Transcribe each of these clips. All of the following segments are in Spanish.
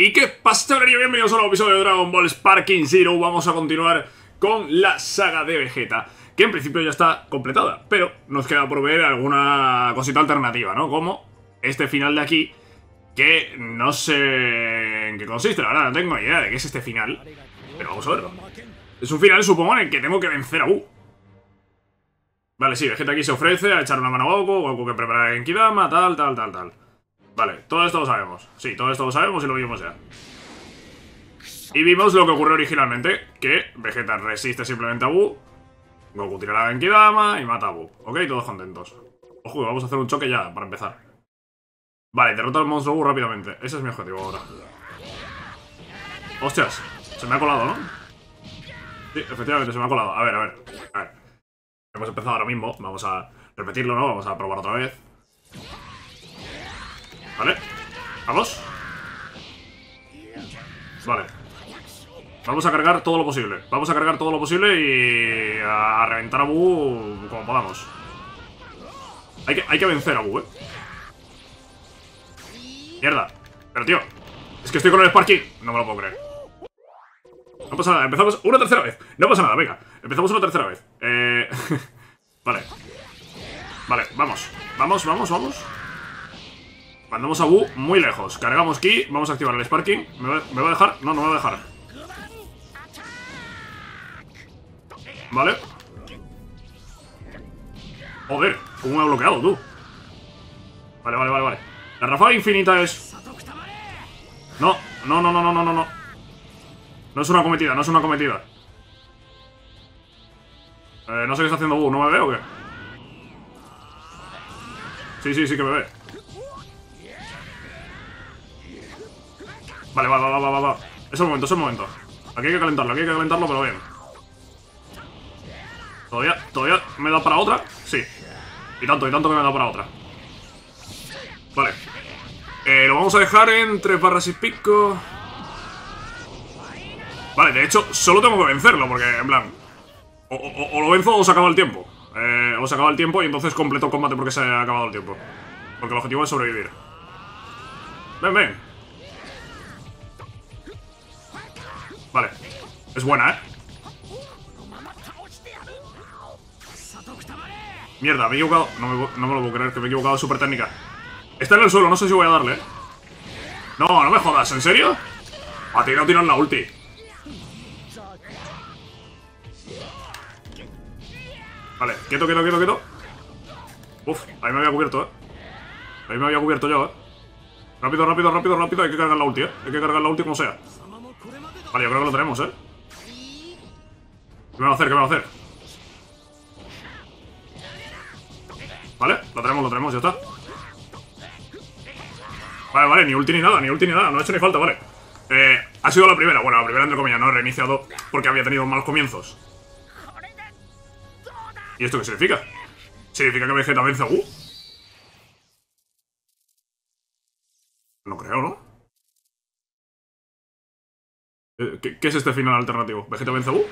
¿Y qué pasa, chavalería? Bienvenidos a un nuevo episodio de Dragon Ball Sparking Zero. Vamos a continuar con la saga de Vegeta, que en principio ya está completada, pero nos queda por ver alguna cosita alternativa, ¿no? Como este final de aquí, que no sé en qué consiste, la verdad, no tengo ni idea de qué es este final, pero vamos a verlo. Es un final, supongo, en el que tengo que vencer a Buu. Vale, sí, Vegeta aquí se ofrece a echar una mano a Goku, Goku que prepara en Kidama, tal, tal, tal, tal. Vale, todo esto lo sabemos. Sí, todo esto lo sabemos y lo vimos ya. Y vimos lo que ocurrió originalmente, que Vegeta resiste simplemente a Buu, Goku tira la Genkidama y mata a Buu. Ok, todos contentos. Ojo, vamos a hacer un choque ya, para empezar. Vale, derrota al monstruo Buu rápidamente. Ese es mi objetivo ahora. Hostias, se me ha colado, ¿no? Sí, efectivamente, se me ha colado. A ver, a ver. A ver. Hemos empezado ahora mismo. Vamos a repetirlo, ¿no? Vamos a probar otra vez. ¿Vale? ¿Vamos? Vale. Vamos a cargar todo lo posible. Vamos a cargar todo lo posible y a, reventar a Buu como podamos. Hay que, hay que vencer a Buu, ¿eh? Mierda. Pero, tío, es que estoy con el Sparking. No me lo puedo creer. No pasa nada, empezamos una tercera vez. No pasa nada, venga. Empezamos una tercera vez. Eh... vale. Vale, vamos. Vamos, vamos, vamos. Mandamos a Bu muy lejos. Cargamos Ki, vamos a activar el Sparking. ¿Me va, a dejar? No, no me va a dejar. Vale. Joder, ¿cómo me ha bloqueado tú? Vale, vale, vale, vale. La ráfaga infinita es... No, no, no, no, no, no, no. No es una cometida, no es una cometida. Eh, no sé qué está haciendo Bu, ¿no me ve o qué? Sí, sí, sí que me ve. Vale, va, va, va, va, va. Es el momento, es el momento. Aquí hay que calentarlo, aquí hay que calentarlo, pero bien. ¿Todavía, todavía me da para otra? Sí. Y tanto, y tanto que me da para otra. Vale. Eh, lo vamos a dejar entre barras y pico. Vale, de hecho, solo tengo que vencerlo, porque, en plan... O, lo venzo o se acaba el tiempo. Eh, o se acaba el tiempo y entonces completo el combate porque se ha acabado el tiempo. Porque el objetivo es sobrevivir. Ven, ven. Vale. Es buena, ¿eh? Mierda, me he equivocado. No me, no me lo puedo creer, que me he equivocado. Super técnica. Está en el suelo, no sé si voy a darle, ¿eh? No, no me jodas, ¿en serio? A ti no tiran la ulti. Vale, quieto, quieto, quieto, quieto. Uf, ahí me había cubierto, ¿eh? Ahí me había cubierto yo, ¿eh? Rápido, rápido, rápido, rápido. Hay que cargar la ulti, ¿eh? Hay que cargar la ulti como sea. Vale, yo creo que lo tenemos, ¿eh? ¿Qué me va a hacer? ¿Qué me va a hacer? Vale, lo tenemos, lo tenemos, ya está Vale, vale, ni ulti ni nada, ni ulti ni nada No ha hecho ni falta, vale eh, Ha sido la primera, bueno, la primera entre comillas No he reiniciado porque había tenido malos comienzos ¿Y esto qué significa? ¿Significa que Vegeta vence a Wu? No creo, ¿no? Eh, ¿Qué, ¿Qué, es este final alternativo? ¿Vegeta vence Buu?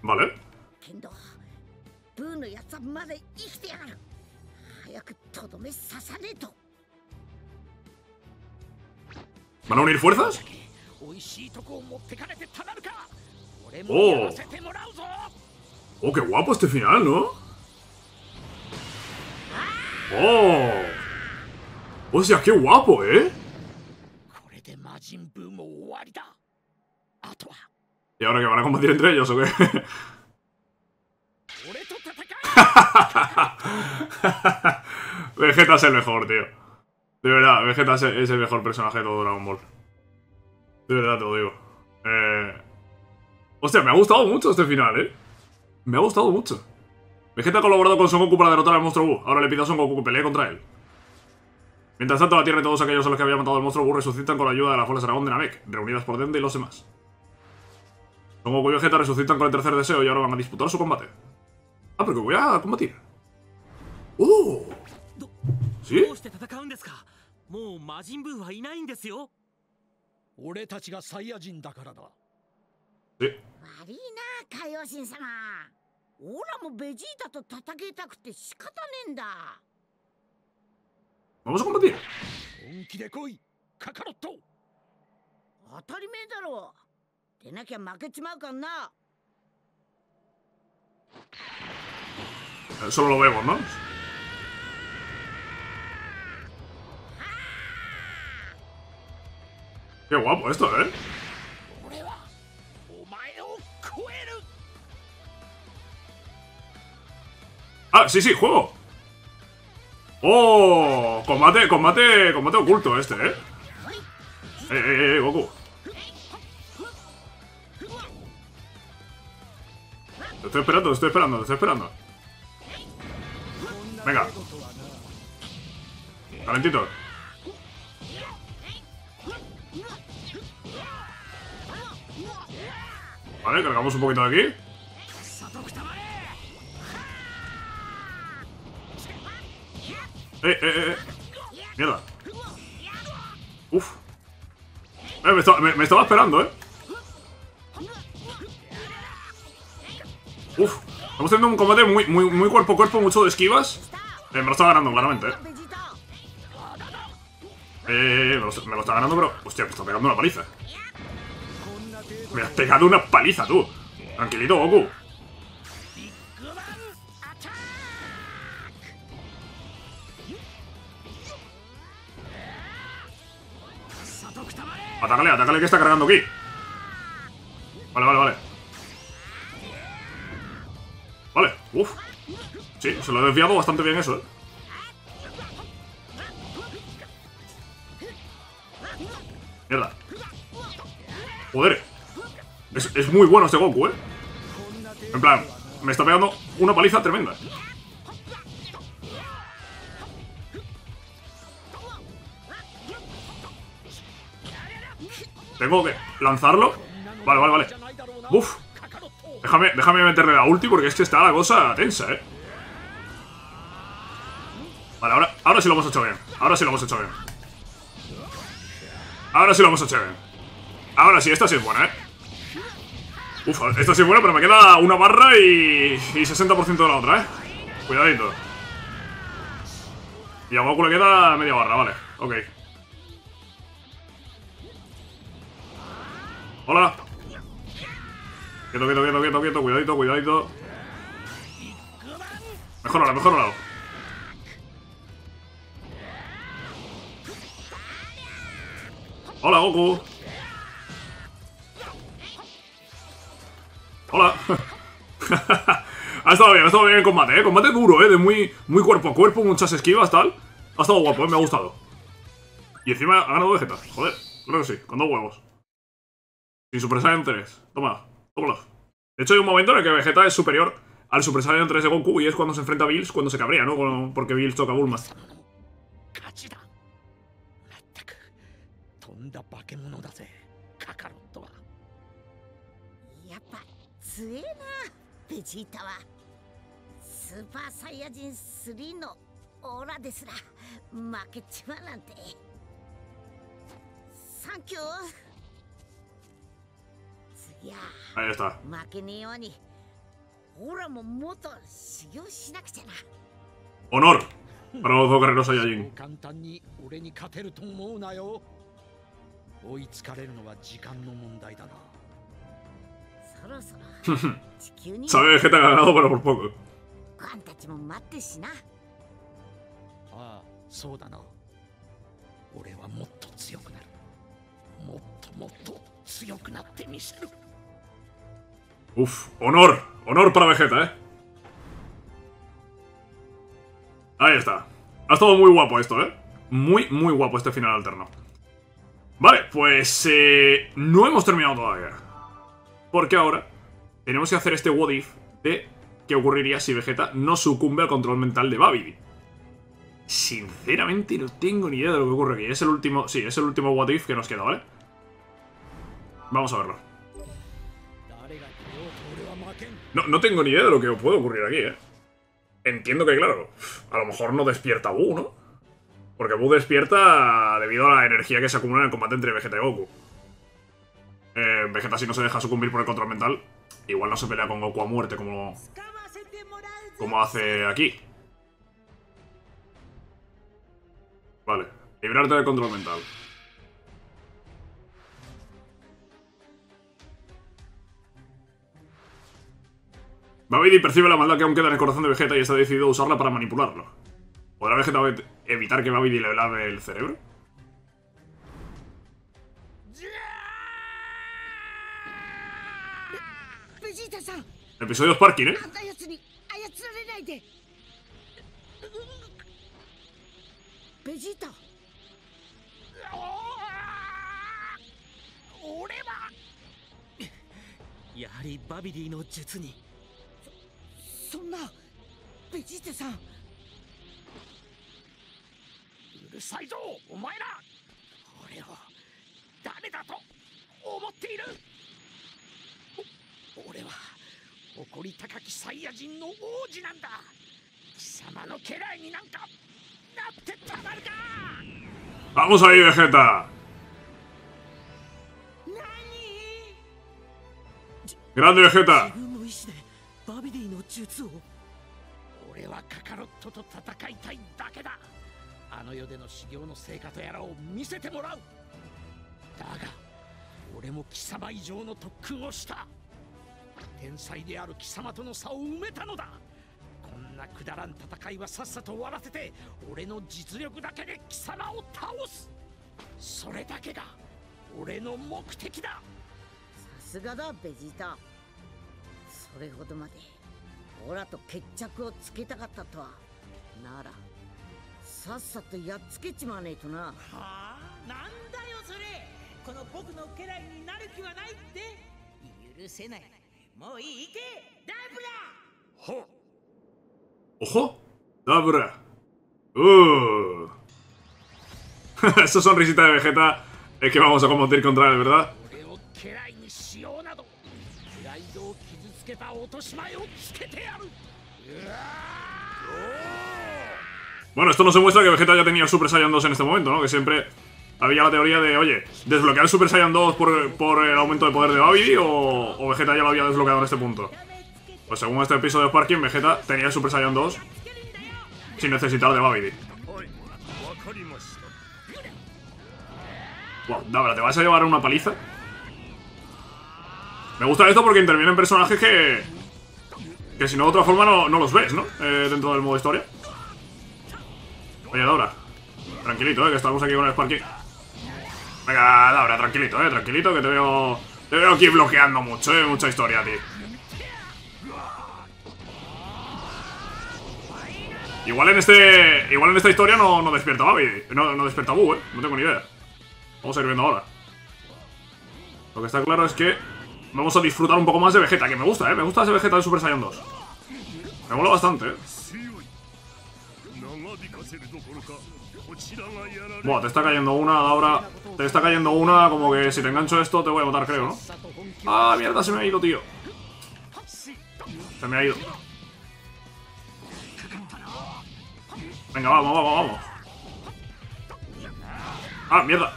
Vale. ¿Van a unir fuerzas? ¡Oh! ¡Oh, qué guapo este final, ¿no? ¡Oh! O sea, qué guapo, ¿eh? ¿Y ahora que van a combatir entre ellos o qué? Vegeta es el mejor, tío. De verdad, Vegeta es el mejor personaje de todo Dragon Ball. De verdad te lo digo. Eh... Hostia, me ha gustado mucho este final, ¿eh? Me ha gustado mucho. Vegeta ha colaborado con Son Goku para derrotar al monstruo Buu. Ahora le pide a Son Goku que pelee contra él. Mientras tanto, la Tierra y todos aquellos a los que había matado al monstruo Buu resucitan con la ayuda de las fuerzas dragón de Namek, reunidas por Dende y los demás. Son Goku y Vegeta resucitan con el tercer deseo y ahora van a disputar su combate. Ah, pero que voy a combatir. ¡Oh! ¿Sí? Sí. オラもベジータと戦いたくて仕方ねえんだ Vamos a combatir. 本気で来いカカロット当たり前だろう出なきゃ負けちまうからな Eh, Solo lo vemos, ¿no? Qué guapo esto, ¿eh? Ah, sí, sí, juego. Oh, combate, combate, combate oculto este, ¿eh? Eh, eh, eh, Goku. Te estoy esperando, te estoy esperando, te estoy esperando. Venga. Calentito. Vale, cargamos un poquito de aquí. Eh, ¡Eh, eh, eh! ¡Mierda! ¡Uf! Eh, me, estaba, me, estaba esperando, ¿eh? ¡Uf! Estamos teniendo un combate muy, muy, muy cuerpo a cuerpo, mucho de esquivas. Eh, me lo está ganando, claramente, ¿eh? Eh, me lo, me lo está ganando, pero... Hostia, me está pegando una paliza. Me has pegado una paliza, tú. Tranquilito, Goku. Atácale, atácale que está cargando aquí. Vale, vale, vale. Vale, uff. Sí, se lo he desviado bastante bien eso, eh. Mierda. Joder. Es, es muy bueno este Goku, eh. En plan, me está pegando una paliza tremenda. Tengo que lanzarlo. Vale, vale, vale. Uf. Déjame, déjame meterle la ulti porque es que está la cosa tensa, ¿eh? Vale, ahora, ahora sí lo hemos hecho bien. Ahora sí lo hemos hecho bien. Ahora sí lo hemos hecho bien. Ahora sí, esta sí es buena, ¿eh? Uf, esta sí es buena, pero me queda una barra y, y 60% de la otra, ¿eh? Cuidadito. Y a Goku le queda media barra, vale. Ok. Hola. Quieto, quieto, quieto, quieto, quieto, cuidadito, cuidadito. Mejoralo, mejoralo. Hola, Goku. Hola. ha estado bien, ha estado bien el combate, ¿eh? Combate duro, ¿eh? De muy, muy cuerpo a cuerpo, muchas esquivas, tal. Ha estado guapo, ¿eh? Me ha gustado. Y encima ha ganado Vegeta. Joder, creo que sí, con dos huevos. Sin Super Saiyan 3. Toma, tómalo. De hecho, hay un momento en el que Vegeta es superior al Super Saiyan 3 de Goku y es cuando se enfrenta a Bills, cuando se cabrea, ¿no? Porque Bills toca Bulma. 勝ちだまったくとんだ化け物だぜカカロットはやっぱ強えなベジータはスーパーサイヤ人3のオーラですら負けちまうなんてサンキュー次は Ahí está. 負けねえようにオラももっと修行しなくちゃな Honor para los dos guerreros そう Saiyajin. 簡単に俺に勝てると思うなよ追いつかれるのは時間の問題だなそろそろ地球に Sabe Vegeta que ha ganado, pero por poco. ごんたちも待ってるしなああそうだな俺はもっと強くなるもっともっと強くなってみせる Uf, honor. Honor para Vegeta, ¿eh? Ahí está. Ha estado muy guapo esto, ¿eh? Muy, muy guapo este final alterno. Vale, pues eh, no hemos terminado todavía. Porque ahora tenemos que hacer este what if de qué ocurriría si Vegeta no sucumbe al control mental de Babidi. Sinceramente no tengo ni idea de lo que ocurre aquí. Es el último, sí, es el último what if que nos queda, ¿vale? Vamos a verlo. No, no tengo ni idea de lo que puede ocurrir aquí, ¿eh? Entiendo que, claro, a lo mejor no despierta Buu, ¿no? Porque Buu despierta debido a la energía que se acumula en el combate entre Vegeta y Goku. Eh, Vegeta si no se deja sucumbir por el control mental, igual no se pelea con Goku a muerte como, como hace aquí. Vale, librarte del control mental. Babidi percibe la maldad que aún queda en el corazón de Vegeta y está decidido a usarla para manipularlo. ¿Podrá Vegeta evitar que Babidi le lave el cerebro? Episodios parking, ¿eh? Yari Babidi no Chetsuni. そんなベジータさん。うるさいぞお前ら。俺を誰だと思っている。お俺は誇り高きサイヤ人の王子なんだ。貴様の家来になんかなってたまるか。¡Vamos ahí, Vegeta! 何？¡Grande Vegeta! バビディの術を？俺はカカロットと戦いたいだけだ。あの世での修行の成果とやらを見せてもらう。だが俺も貴様以上の特訓をした。天才である貴様との差を埋めたのだ。こんなくだらん戦いはさっさと終わらせて俺の実力だけで貴様を倒す。それだけが俺の目的だ。さすがだベジータそれほどまでオラと決着をつけたかったとは。ならさっさとやっつけちまわねえとな。はあ？なんだよそれ。この僕の家来になる気はないって。許せない。もういい行け。ダブラ。ほ。¡Ojo! ¡Dabra! ¡Uh! Esa sonrisita de Vegeta es que vamos a combatir contra él, ¿verdad? けた落とし前をつけてやるうわ Bueno, esto nos demuestra que Vegeta ya tenía Super Saiyan 2 en este momento, ¿no? Que siempre había la teoría de, oye, ¿desbloquear el Super Saiyan 2 por, por el aumento de poder de Babidi o, o Vegeta ya lo había desbloqueado en este punto? Pues según este episodio de Sparking, Vegeta tenía el Super Saiyan 2 sin necesitar de Babidi. Wow, Dabra, ¿te vas a llevar una paliza? Me gusta esto porque intervienen personajes que... Que si no de otra forma no, no los ves, ¿no? Eh, dentro del modo historia. Oye, Dabra. Tranquilito, eh, que estamos aquí con el Sparky. Venga, Dabra, tranquilito, eh, tranquilito, que te veo. Te veo aquí bloqueando mucho, eh, mucha historia, tío. Igual en este. Igual en esta historia no, no despierta Babi. No, no despierta Bu, eh. No tengo ni idea. Vamos a ir viendo ahora. Lo que está claro es que vamos a disfrutar un poco más de Vegeta, que me gusta, eh. Me gusta ese Vegeta de Super Saiyan 2. Me mola bastante, eh. Buah, te está cayendo una, ahora Te está cayendo una, como que si te engancho esto te voy a matar, creo, ¿no? Ah, mierda, se me ha ido, tío Se me ha ido Venga, vamos, vamos, vamos Ah, mierda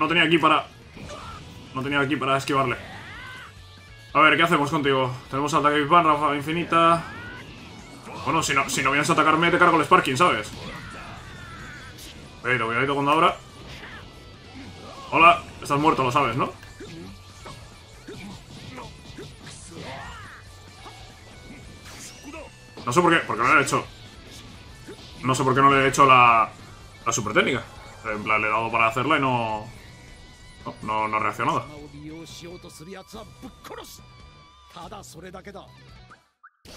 No tenía aquí para... No tenía aquí para esquivarle A ver, ¿qué hacemos contigo? Tenemos ataque Big Bang, infinita Bueno, si no, si no vienes a atacarme te cargo el Sparking, ¿sabes? Pero cuidadito con ahora. Hola, estás muerto, lo sabes, ¿no? No sé por qué, porque no le he hecho. No sé por qué no le he hecho la. La super técnica. En plan, le he dado para hacerla y no. No, no, no reaccionado. 貴様を利用しようとする奴はぶっ殺すただそれだけだ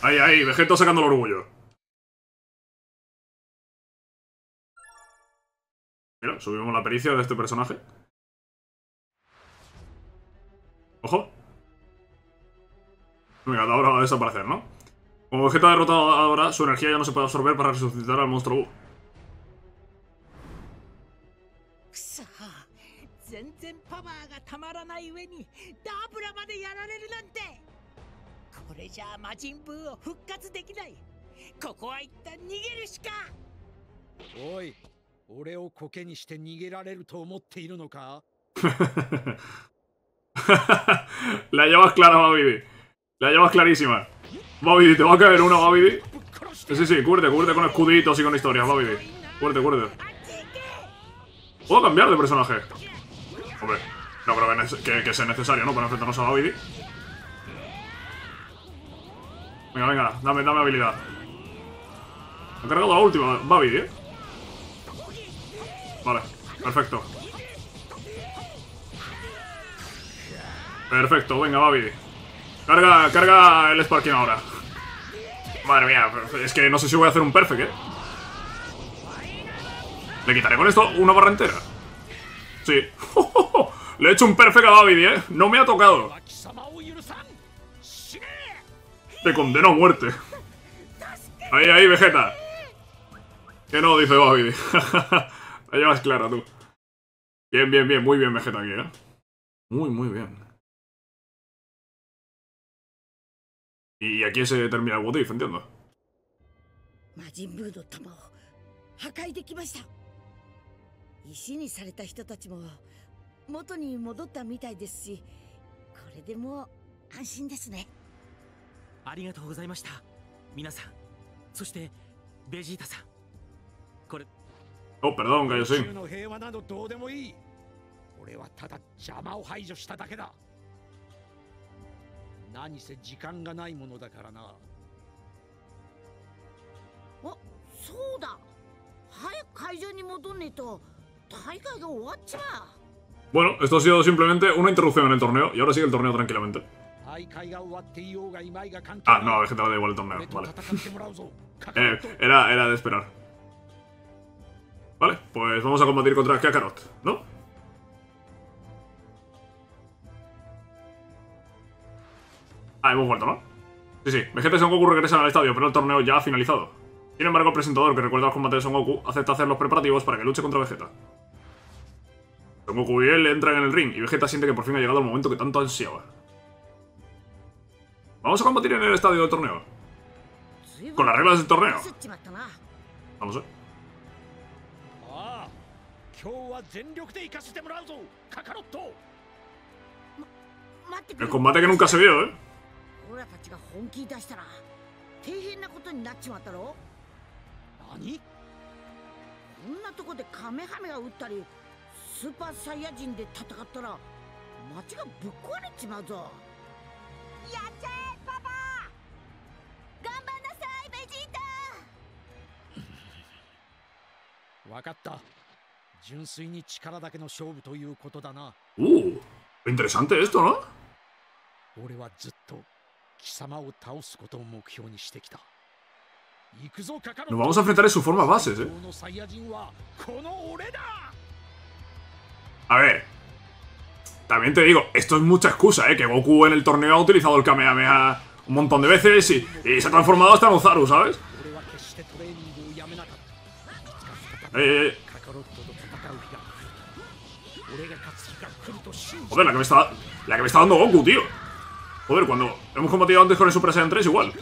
Ahí, ahí, Vegeto sacando el orgullo. Mira, subimos la pericia de este personaje. Ojo. Venga, ahora va a desaparecer, ¿no? Como Vegeta ha derrotado a Adora, su energía ya no se puede absorber para resucitar al monstruo 然パワーがたまらない上にダブラまでやられるなんてこれじゃあ魔人ブーを復活できないここは一旦逃げるしかおい俺をコケにして逃げられると思っているのか La llevas clara, Babidi. La llevas clarísima. Babidi, te va a caer una, 殺 Sí, sí, cúbrete, cúbrete con escuditos y con historias, Babidi. Cúbrete, cúbrete. ¿Puedo cambiar de personaje? Hombre, no creo que, sea necesario, ¿no? Para enfrentarnos a Babidi. Venga, venga, dame, dame habilidad. Me he cargado la última, Babidi, ¿eh? Vale, perfecto. Perfecto, venga, Babidi. Carga, carga el Sparking ahora. Madre mía, es que no sé si voy a hacer un perfect, ¿eh? ¿Le quitaré con esto una barra entera? Sí. Le he hecho un perfect a David, ¿eh? No me ha tocado. Te condeno a muerte. Ahí, ahí, Vegeta. Que no, dice David. La llevas clara, tú. Bien, bien, bien. Muy bien, Vegeta, aquí, ¿eh? Muy, muy bien. Y aquí se termina el What If, entiendo. 石にされた人たちも元に戻ったみたいですしこれでもう安心ですね。ありがとうございました。皆さんそしてベジータさん。これ Oh, perdón, 宇 Kaioshin. 宙の平和などどうでもいい。俺はただ邪魔を排除しただけだ。何せ時間がないものだからな。あそうだ。早く会場に戻んねえと Bueno, esto ha sido simplemente una interrupción en el torneo y ahora sigue el torneo tranquilamente. Ah, no, gente, da igual el torneo, vale. Eh, era, era de esperar. Vale, pues vamos a combatir contra Kakarot, ¿no? Ah, hemos vuelto, ¿no? Sí, sí, Vegeta y Son Goku regresan al estadio, pero el torneo ya ha finalizado. Sin embargo, el presentador, que recuerda los combates de Son Goku, acepta hacer los preparativos para que luche contra Vegeta. Son Goku y él entran en el ring, y Vegeta siente que por fin ha llegado el momento que tanto ansiaba. Vamos a combatir en el estadio del torneo. Con las reglas del torneo. Vamos a ver. El combate que nunca se vio, ¿eh? 何？こんなとこでカメハメが撃ったりスーパーサイヤ人で戦ったら街がぶっ壊れちまうぞ。やっちゃえパパ！頑張んなさいベジータ！わかった。純粋に力だけの勝負ということだな。Uh, interesante esto, ¿no? 俺はずっと貴様を倒すことを目標にしてきた Nos vamos a enfrentar en su forma bases, ¿eh? A ver. También te digo, esto es mucha excusa, ¿eh? Que Goku en el torneo ha utilizado el Kamehameha un montón de veces y, se ha transformado hasta en Ozaru, ¿sabes? Eh. Joder, la que me está... La que me está dando Goku, tío. Joder, cuando hemos combatido antes con el Super Saiyan 3 igual.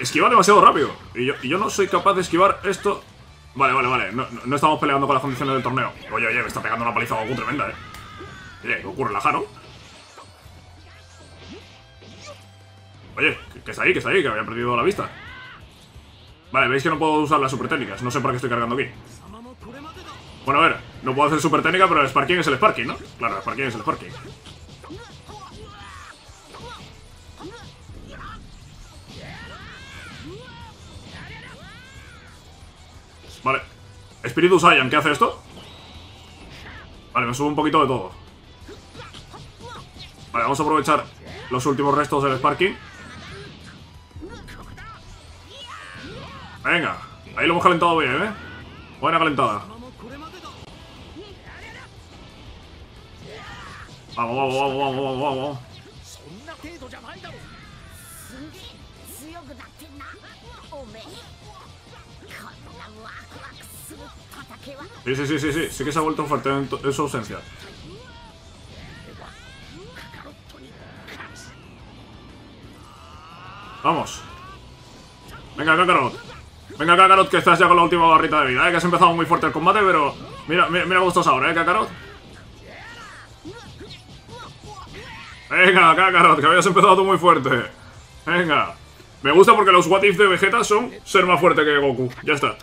esquiva demasiado rápido. Y yo, no soy capaz de esquivar esto. Vale, vale, vale. No, estamos peleando con las condiciones del torneo. Oye, oye, me está pegando una paliza Goku tremenda, eh. Oye, Goku, relaja, ¿no? Oye, que está ahí, que está ahí, que había perdido la vista. Vale, veis que no puedo usar las super técnicas. No sé por qué estoy cargando aquí. Bueno, a ver, no puedo hacer super técnica, pero el Sparking es el Sparking, ¿no? Claro, el Sparking es el Sparking. Vale. Espíritu Saiyan, ¿qué hace esto? Vale, me subo un poquito de todo. Vale, vamos a aprovechar los últimos restos del Sparking. Venga, ahí lo hemos calentado bien, ¿eh? Buena calentada. Vamos, vamos, vamos, vamos, vamos, vamos. Sí, sí, sí, sí, sí, sí que se ha vuelto fuerte en, su ausencia. Vamos. Venga, Kakarot. Venga, Kakarot, que estás ya con la última barrita de vida. Eh, que has empezado muy fuerte el combate, pero... Mira, mira, mira cómo ahora, ¿eh, Kakarot? Venga, Kakarot, que habías empezado tú muy fuerte. Venga. Me gusta porque los what if de Vegeta son ser más fuerte que Goku. Ya está.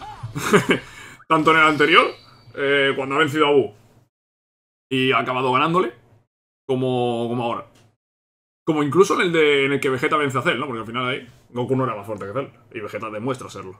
Tanto en el anterior, eh, cuando ha vencido a Buu y ha acabado ganándole, como, como ahora. Como incluso en el, de, en el que Vegeta vence a Cell, ¿no? Porque al final ahí Goku no era más fuerte que Cell. Y Vegeta demuestra serlo.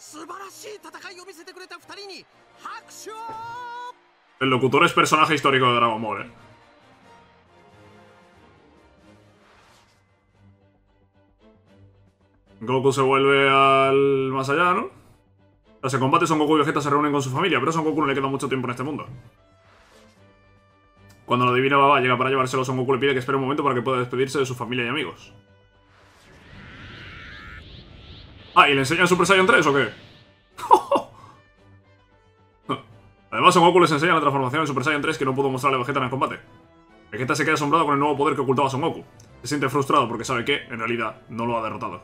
エキシビションマッチはベジータ選手の勝利です素晴らしい戦いを見せてくれた二人に拍手を El locutor es personaje histórico de Dragon Ball, eh. Goku se vuelve al más allá, ¿no? Tras el combate, Son Goku y Vegeta se reúnen con su familia, pero a Son Goku no le queda mucho tiempo en este mundo. Cuando la divina Baba llega para llevárselo, Son Goku le pide que espere un momento para que pueda despedirse de su familia y amigos. Ah, ¿y le enseñan Super Saiyan 3 o qué? Además, Son Goku les enseña la transformación en Super Saiyan 3 que no pudo mostrarle a Vegeta en el combate. Vegeta se queda asombrado con el nuevo poder que ocultaba Son Goku. Se siente frustrado porque sabe que, en realidad, no lo ha derrotado.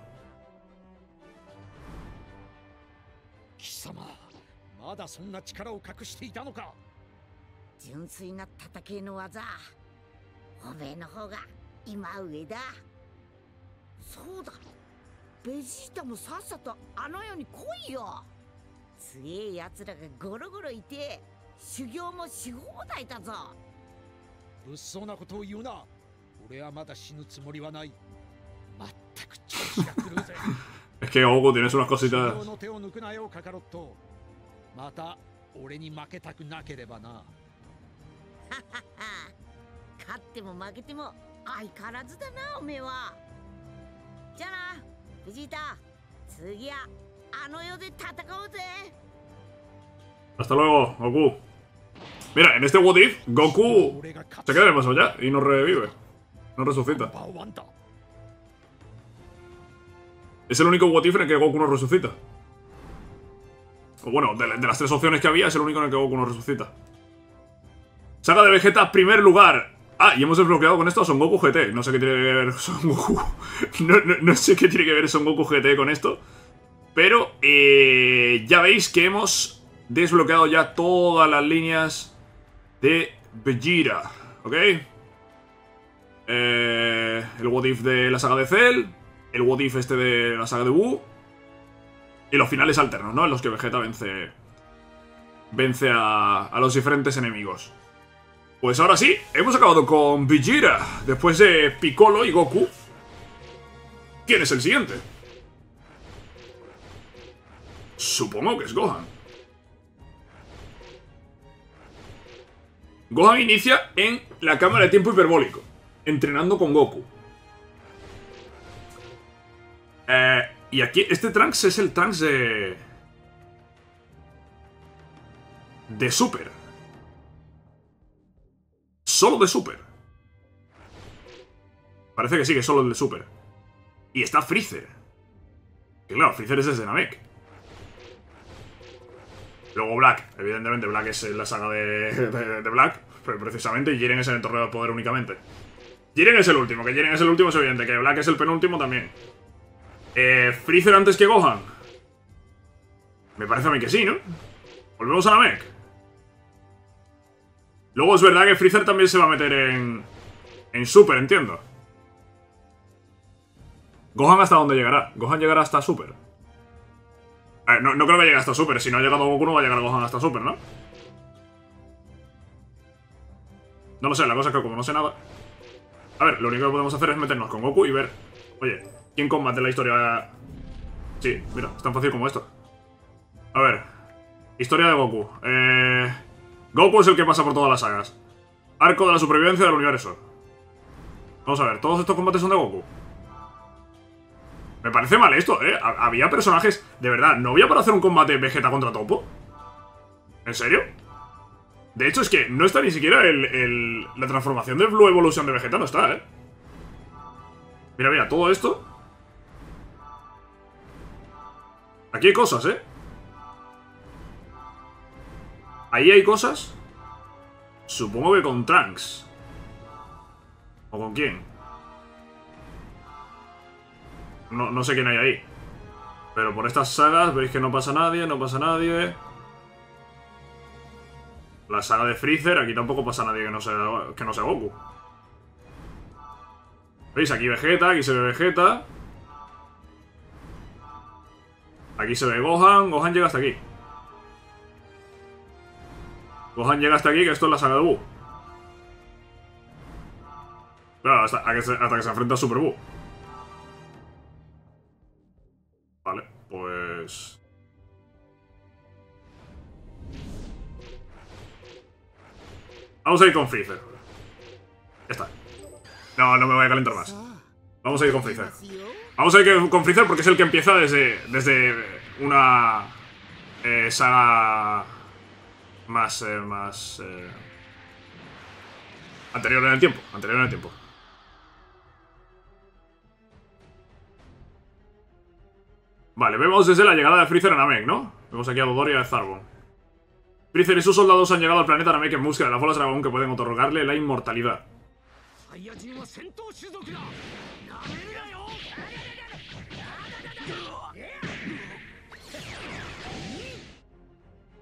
ベジータもさっさとあの世に来いよ。強え奴らがゴロゴロいて修行もし放題だぞ。物騒なことを言うな。俺はまだ死ぬつもりはない。まったく調子が狂うぜ。Es que Goku tienes unas 修 cositas. 行の手を抜くなよカカロット。また俺に負けたくなければな。勝っても負けても相変わらずだなおめえは。じゃあなベジータ次はあの世で戦おうぜ Hasta luego, Goku. Mira, en este What If, Goku 俺が勝 se queda en el más allá y no revive. No resucita. バーワンだ Es el único What If en el que Goku no resucita. O bueno, de, de las tres opciones que había, es el único en el que Goku no resucita. Saga de Vegeta, primer lugar. Ah, y hemos desbloqueado con esto a Son Goku GT. No sé qué tiene que ver Son Goku. No, sé qué tiene que ver Son Goku GT con esto. Pero eh, ya veis que hemos desbloqueado ya todas las líneas de Vegeta. ¿Ok? Eh, el What If de la saga de Cell. El What If este de la saga de Wu. Y los finales alternos, ¿no? En los que Vegeta vence. Vence a los diferentes enemigos. Pues ahora sí, hemos acabado con Vegeta. Después de Piccolo y Goku. ¿Quién es el siguiente? Supongo que es Gohan. Gohan inicia en la cámara de tiempo hiperbólico, entrenando con Goku. Eh, y aquí, este Trunks es el Trunks de... De Super. Solo de Super. Parece que sí, que solo el de Super. Y está Freezer. Que claro, Freezer es ese de Namek. Luego Black, evidentemente Black es la saga de, de- de Black, precisamente, y Jiren es en el torneo de poder únicamente. Jiren es el último, que Jiren es el último es evidente, que Black es el penúltimo también. Eh, ¿Freezer antes que Gohan? Me parece a mí que sí, ¿no? Volvemos a Namek. Luego es verdad que Freezer también se va a meter en... En Super, entiendo. Gohan hasta dónde llegará. Gohan llegará hasta Super. A ver, no, no creo que llegue hasta Super. Si no ha llegado Goku, no va a llegar Gohan hasta Super, ¿no? No lo sé, la cosa es que como no sé nada... A ver, lo único que podemos hacer es meternos con Goku y ver... Oye, ¿quién combate la historia...? Sí, mira, es tan fácil como esto. A ver. Historia de Goku. Eh... Goku es el que pasa por todas las sagas. Arco de la supervivencia del universo. Vamos a ver, ¿todos estos combates son de Goku? Me parece mal esto, ¿eh? Ha- Había personajes... De verdad, ¿no había para hacer un combate Vegeta contra Topo? ¿En serio? De hecho, es que no está ni siquiera el, el- la transformación de Blue Evolution de Vegeta, no está, ¿eh? Mira, mira, todo esto... Aquí hay cosas, ¿eh? Ahí hay cosas. Supongo que con Trunks. ¿O con quién? No, no sé quién hay ahí. Pero por estas sagas veis que no pasa nadie, no pasa nadie. La saga de Freezer, aquí tampoco pasa nadie que no sea, que no sea Goku. ¿Veis? Aquí Vegeta, aquí se ve Vegeta. Aquí se ve Gohan. Gohan llega hasta aquí. Gohan llega hasta aquí, que esto es la saga de Buu. Claro, hasta, que se, hasta que se enfrenta a Super Buu. Vale, pues... Vamos a ir con Freezer. Ya está. No, no me voy a calentar más. Vamos a ir con Freezer. Vamos a ir con Freezer porque es el que empieza desde, desde una eh, saga más, eh, más eh, anterior en el tiempo, anterior en el tiempo. Vale, vemos desde la llegada de Freezer a Namek, ¿no? Vemos aquí a Dodori y a Zarbon. Freezer y sus soldados han llegado al planeta Namek en busca de las bolas dragón que pueden otorgarle la inmortalidad.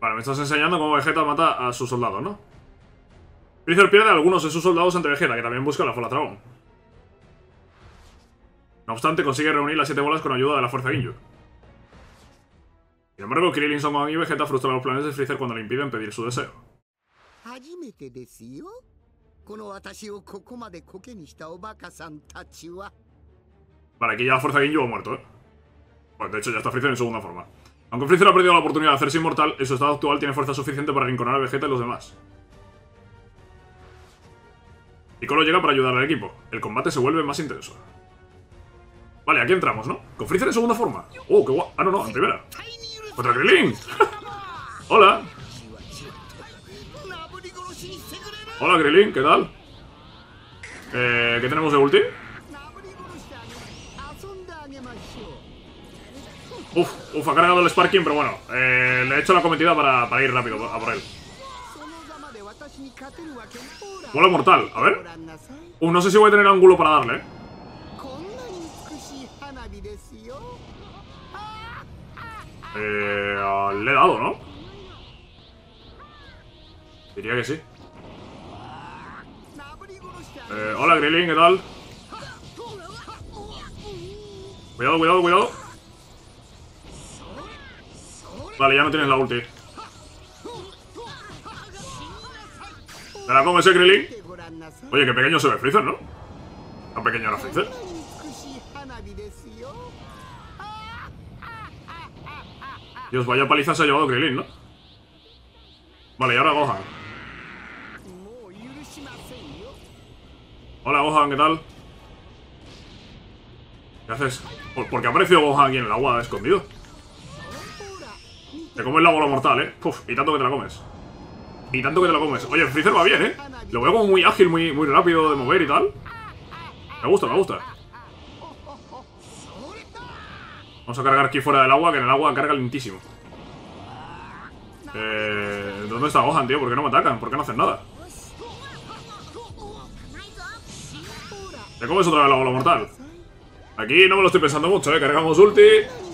Vale, me estás enseñando cómo Vegeta mata a sus soldados, ¿no? Freezer pierde a algunos de sus soldados ante Vegeta, que también busca la Fola Dragon. No obstante, consigue reunir las siete bolas con ayuda de la Fuerza Ginyu. Sin embargo, Krillin, Son y Vegeta frustran los planes de Freezer cuando le impiden pedir su deseo. Vale, aquí ya la Fuerza Ginyu ha muerto, ¿eh? Bueno, de hecho ya está Freezer en segunda forma. Aunque Freezer ha perdido la oportunidad de hacerse inmortal, en su estado actual tiene fuerza suficiente para rinconar a Vegeta y los demás. Y Piccolo llega para ayudar al equipo. El combate se vuelve más intenso. Vale, aquí entramos, ¿no? Con Freezer en segunda forma. ¡Oh, qué guay! Ah, no, no, en primera. ¡Contra Krillin! ¡Hola! Hola, Krillin, ¿qué tal? Eh, ¿Qué tenemos de ulti? Uf, uf, ha cargado el Sparking, pero bueno, eh, le he hecho la cometida para, para ir rápido a por él. Bola mortal, a ver. Uf, no sé si voy a tener ángulo para darle, eh. eh, le he dado, ¿no? Diría que sí. Eh, hola, Grilling, ¿qué tal? Cuidado, cuidado, cuidado. Vale, ya no tienes la ulti. ¿Te la come ese Krillin? Oye, qué pequeño se ve Freezer, ¿no? Tan pequeño era Freezer. Dios, vaya paliza se ha llevado Krillin, ¿no? Vale, y ahora Gohan. Hola, Gohan, ¿qué tal? ¿Qué haces? ¿Por, qué ha aparecido Gohan aquí en el agua escondido? Te comes la bola mortal, ¿eh? Puf, y tanto que te la comes. Y tanto que te la comes. Oye, Freezer va bien, ¿eh? Lo veo como muy ágil, muy, muy rápido de mover y tal. Me gusta, me gusta. Vamos a cargar aquí fuera del agua, que en el agua carga lentísimo. Eh, ¿Dónde está Gohan, tío? ¿Por qué no me atacan? ¿Por qué no hacen nada? ¿Te comes otra vez la bola mortal? Aquí no me lo estoy pensando mucho, ¿eh? Cargamos ulti.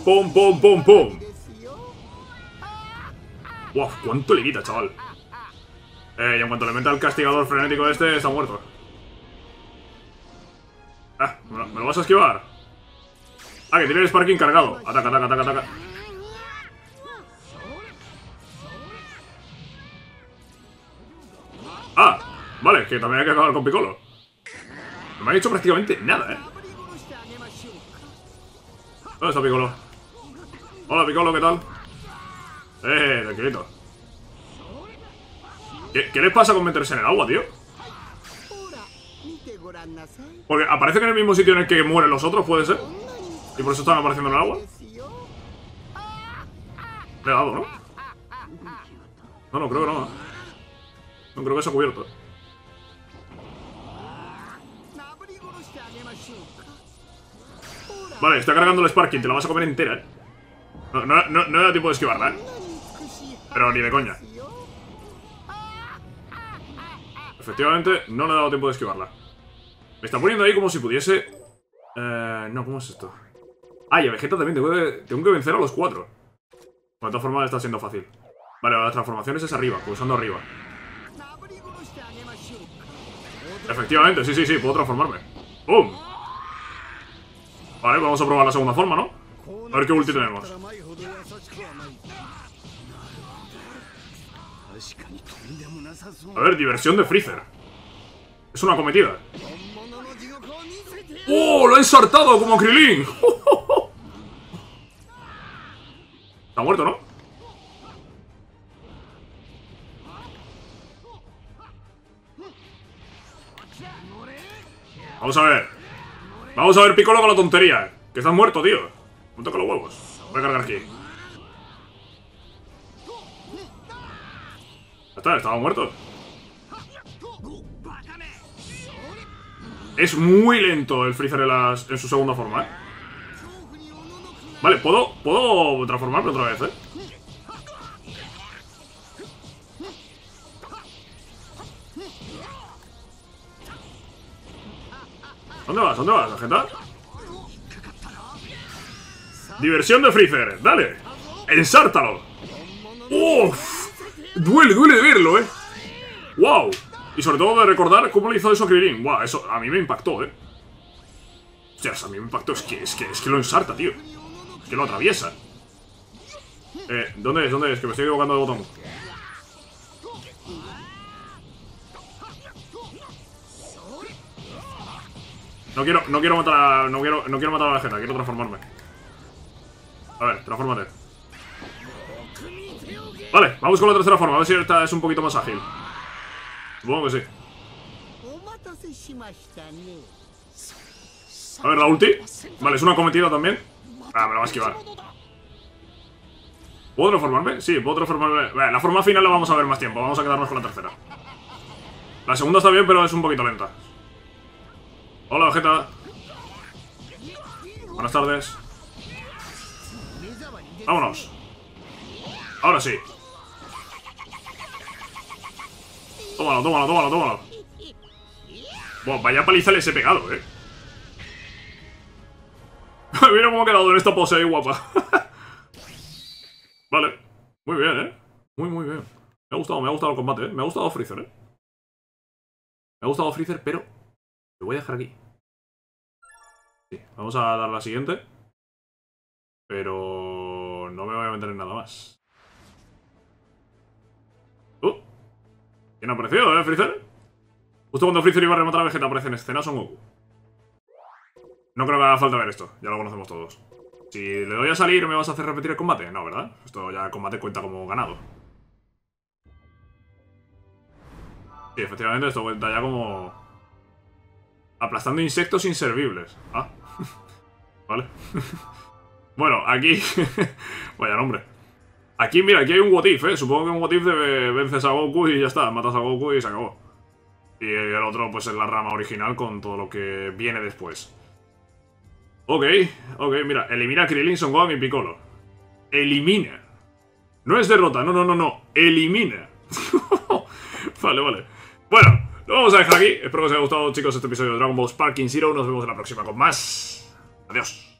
¡Pum, pum, pum, pum! ¡Wow! ¡Cuánto le quita, chaval! Eh, y en cuanto le meta el castigador frenético este, está muerto. Ah, ¿me lo vas a esquivar? Ah, que tiene el Sparking cargado. Ataca, ataca, ataca, ataca. Ah, vale, que también hay que acabar con Piccolo. No me ha hecho prácticamente nada, ¿eh? ¿Dónde está Piccolo? Hola, Piccolo, ¿qué tal? Eh, tranquilito. ¿Qué, les pasa con meterse en el agua, tío? Porque aparece que en el mismo sitio en el que mueren los otros, ¿puede ser? Y por eso están apareciendo en el agua. Le he dado, ¿no? No, no, creo que no. No creo que se ha cubierto. Vale, está cargando el Sparking, te la vas a comer entera, ¿eh? No, no, no, no era tipo de esquivarla, ¿eh? Pero ni de coña. Efectivamente, no le he dado tiempo de esquivarla. Me está poniendo ahí como si pudiese... Eh, no, ¿cómo es esto? Ah, y a Vegeta también. Tengo que, vencer a los cuatro. De todas formas, está siendo fácil. Vale, la transformación es arriba, pulsando arriba. Efectivamente, sí, sí, sí, puedo transformarme. ¡Bum! Vale, vamos a probar la segunda forma, ¿no? A ver qué ulti tenemos. A ver, diversión de Freezer. Es una cometida. ¡Oh! ¡Lo he ensartado como Krilin! Está muerto, ¿no? Vamos a ver. Vamos a ver, Piccolo, con la tontería. Que estás muerto, tío. No toca los huevos. Voy a cargar aquí. Está, estaba muerto. Es muy lento el Freezer en, su segunda forma, ¿eh? Vale, ¿puedo, puedo transformarme otra vez, ¿eh? ¿Dónde vas? ¿Dónde vas, agenda? Diversión de Freezer, dale. Ensártalo. ¡Uf! Duele, duele de verlo, ¿eh? ¡Wow! Y sobre todo de recordar cómo le hizo eso a. ¡Wow! Eso a mí me impactó, ¿eh? Hostias, a mí me impactó. Es que, es que, es que lo ensarta, tío. Es que lo atraviesa. Eh, ¿dónde es? ¿Dónde es? Que me estoy equivocando de botón. No quiero, no quiero matar a. No quiero, no quiero matar a la Vegeta, quiero transformarme. A ver, transfórmate. Vale, vamos con la tercera forma, a ver si esta es un poquito más ágil. Supongo que sí. A ver, la ulti. Vale, es una cometida también. Ah, me la va a esquivar. ¿Puedo transformarme? Sí, puedo transformarme. Vale, la forma final la vamos a ver más tiempo. Vamos a quedarnos con la tercera. La segunda está bien, pero es un poquito lenta. Hola, Vegeta. Buenas tardes. Vámonos. Ahora sí. Tómalo, tómalo, tómalo, tómalo. Buah, vaya paliza les he pegado, eh. Mira cómo ha quedado en esta pose ahí, guapa. vale. Muy bien, eh. Muy, muy bien. Me ha gustado, me ha gustado el combate, eh. Me ha gustado Freezer, eh. Me ha gustado Freezer, pero... Lo voy a dejar aquí. Sí, vamos a dar la siguiente. Pero... No me voy a meter en nada más. ¿Quién ha aparecido, eh, Freezer? Justo cuando Freezer iba a rematar a Vegeta aparece en escena Son Goku. No creo que haga falta ver esto, ya lo conocemos todos. Si le doy a salir, ¿me vas a hacer repetir el combate? No, ¿verdad? Esto ya el combate cuenta como ganado. Sí, efectivamente, esto cuenta ya como... Aplastando insectos inservibles. Ah. vale. bueno, aquí... Vaya nombre. Aquí, mira, aquí hay un what if, ¿eh? Supongo que un what if de vences a Goku y ya está. Matas a Goku y se acabó. Y el otro, pues, es la rama original con todo lo que viene después. Ok, ok, mira. Elimina a Krillin, Son Gohan y Piccolo. Elimina. No es derrota, no, no, no, no. Elimina. vale, vale. Bueno, lo vamos a dejar aquí. Espero que os haya gustado, chicos, este episodio de Dragon Ball Sparking Zero. Nos vemos en la próxima con más. Adiós.